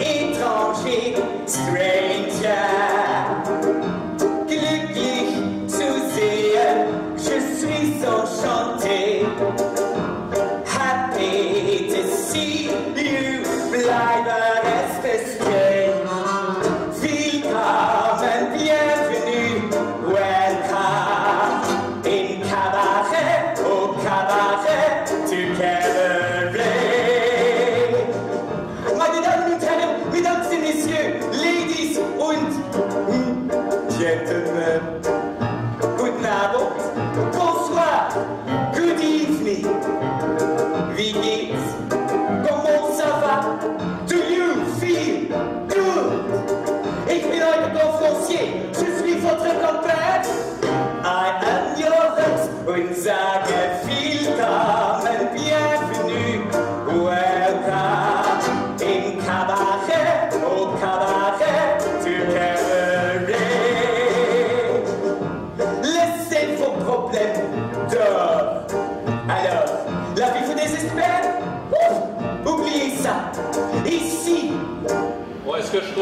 étranger, strange. Go!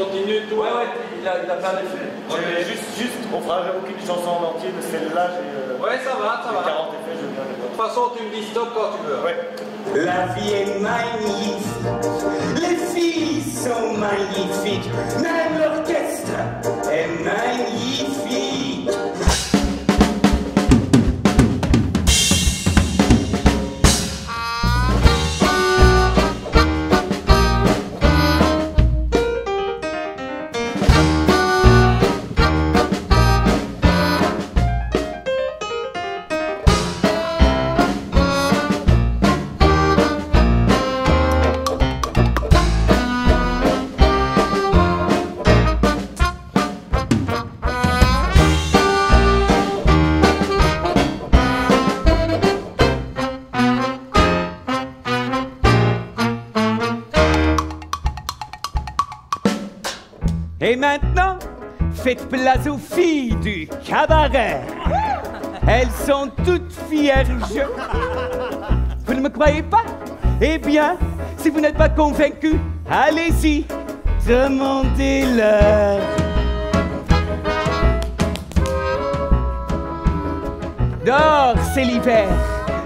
Continues tout. Ouais, ouais, il a, il a plein d'effets. Juste, juste, on fera aucune chanson en entier, mais celle-là, j'ai euh, Ouais, ça va, ça va. 40 effets, je viens de De toute façon, tu me dis stop quand tu veux. Ouais. La vie est magnifique, les filles sont magnifiques, même l'orchestre Et maintenant, faites place aux filles du cabaret. Elles sont toutes vierges. Vous ne me croyez pas? Eh bien, si vous n'êtes pas convaincu, allez-y, demandez-leur. Dehors, c'est l'hiver.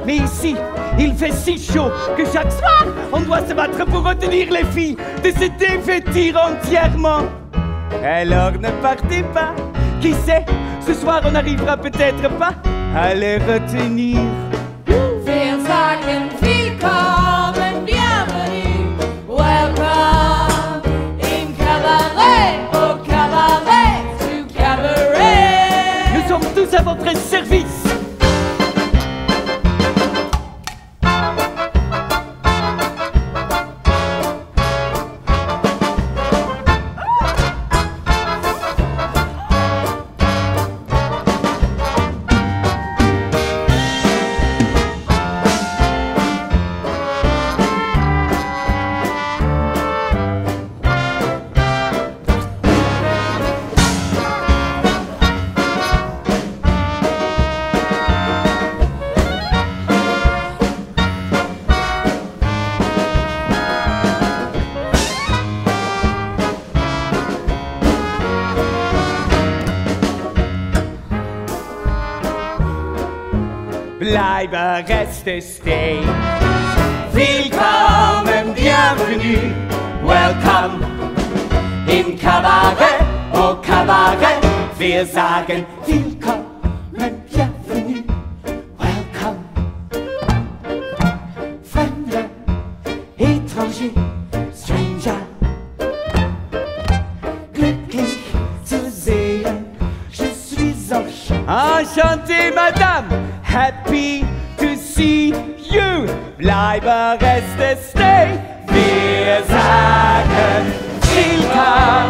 Mais ici, il fait si chaud que chaque soir, on doit se battre pour retenir les filles de se dévêtir entièrement. Alors ne partez pas. Qui sait, ce soir on n'arrivera peut-être pas à les retenir. Bleibe, reste, stay. Willkommen, bienvenue, welcome im Kabarett, au Kabarett. Wir sagen willkommen, bienvenue, welcome. Fremde, étranger, stranger. Glücklich zu sehen, je suis enchanté. Enchanté, madame, happy to see you. Bleibe, reste, stay. Wir sagen willkommen, bienvenue, welcome